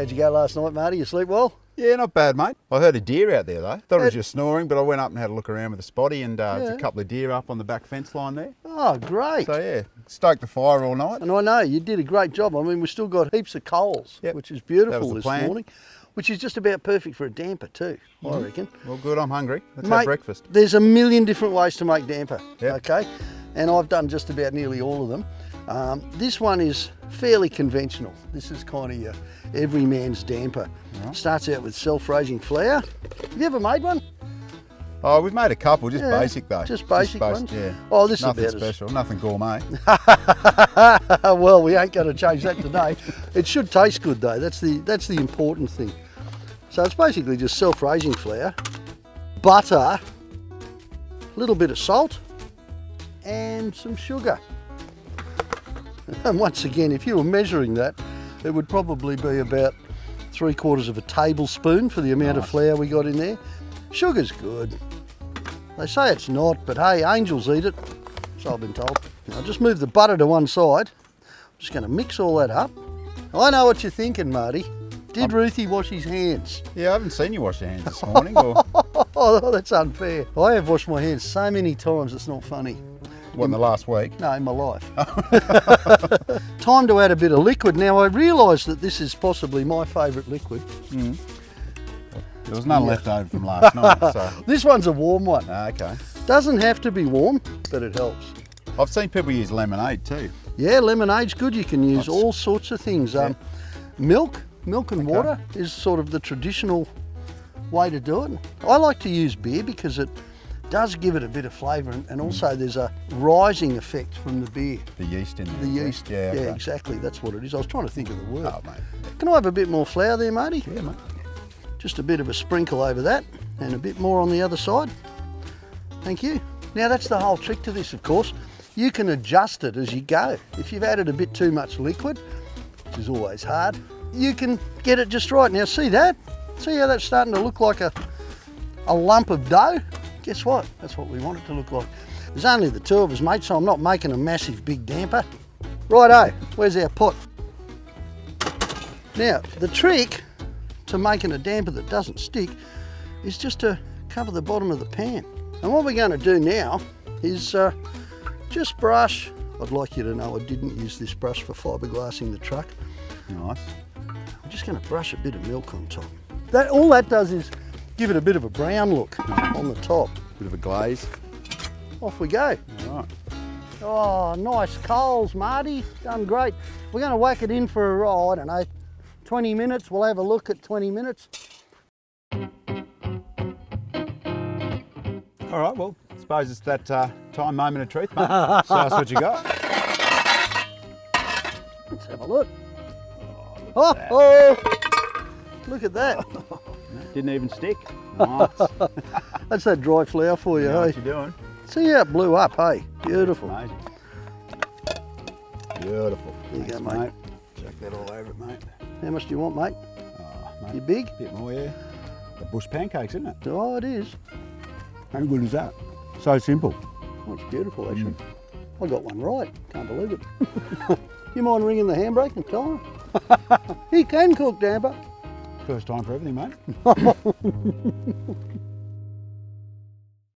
How'd you go last night, Marty? You sleep well? Yeah, not bad, mate. I heard a deer out there though. Thought it was just snoring, but I went up and had a look around with a spotty, and uh, there's a couple of deer up on the back fence line there. Oh, great. So yeah, stoked the fire all night. And I know you did a great job. I mean, we've still got heaps of coals, Yep. which is beautiful this plan. morning, which is just about perfect for a damper too, I Mm-hmm. reckon. Well, good. I'm hungry. Let's Mate, have breakfast. There's a million different ways to make damper, Yep. okay? And I've done just about nearly all of them. Um, this one is fairly conventional. This is kind of your everyman's damper. Starts out with self-raising flour. Have you ever made one? Oh, we've made a couple, just Yeah, basic though. just basic ones? Yeah. Oh, this is nothing about as- special, nothing gourmet. well, we ain't going to change that today. it should taste good though. That's the that's the important thing. So it's basically just self-raising flour, butter, a little bit of salt, and some sugar. And once again, if you were measuring that, it would probably be about three quarters of a tablespoon for the amount of flour we got in there. Sugar's good. They say it's not, but hey, angels eat it, so I've been told. I'll just move the butter to one side. I'm just going to mix all that up. I know what you're thinking, Marty. Did Roothy wash his hands? Yeah, I haven't seen you wash your hands this morning. Or Oh, that's unfair. I have washed my hands so many times, it's not funny. What in the last week? No, in my life. Time to add a bit of liquid. Now, I realise that this is possibly my favourite liquid. There was none left over from last night. So This one's a warm one. Ah, okay. Doesn't have to be warm, but it helps. I've seen people use lemonade too. Yeah, lemonade's good. You can use all sorts of things. Um, milk, milk and Okay. water is sort of the traditional way to do it. I like to use beer because it does give it a bit of flavour and, and also there's a rising effect from the beer. The yeast in there. The yeast. Yeah. yeah okay. exactly. That's what it is. I was trying to think of the word. Oh, mate. Can I have a bit more flour there, Marty? Yeah, mate. Just a bit of a sprinkle over that and a bit more on the other side. Thank you. Now that's the whole trick to this, of course. You can adjust it as you go. If you've added a bit too much liquid, which is always hard, you can get it just right. Now see that? See how that's starting to look like a, a lump of dough? Guess what? That's what we want it to look like. There's only the two of us, mate, so I'm not making a massive big damper. Righto, where's our pot? Now, the trick to making a damper that doesn't stick is just to cover the bottom of the pan. And what we're going to do now is uh, just brush. I'd like you to know I didn't use this brush for fiberglassing the truck. Nice. I'm just going to brush a bit of milk on top. That all that does is give it a bit of a brown look on the top. Bit of a glaze. Off we go. All right. Oh, nice coals, Marty. Done great. We're going to whack it in for, oh, I don't know, 20 minutes. We'll have a look at 20 minutes. All right. Well, I suppose it's that uh, time moment of truth, mate. Show us what you got. Let's have a look. Oh, oh, look at that. Didn't even stick. Nice. That's that dry flour for you, know what you're doing. See how it blew up, hey? Beautiful. Amazing. Beautiful. There you go, Thanks, mate. Check that all over it, mate. How much do you want, mate? Oh, mate. You big? A bit more, yeah. The bush pancakes, isn't it? Oh, it is. How good is that? So simple. Oh, it's beautiful, actually. Mm. I got one right. Can't believe it. do you mind ringing the handbrake and tell him? he can cook, Damper. First time for everything, mate.